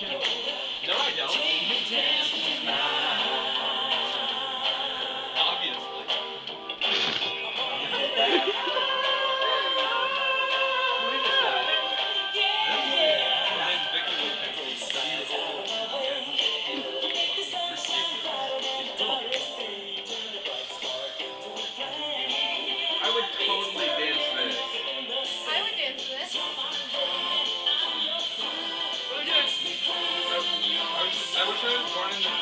No, Was born in the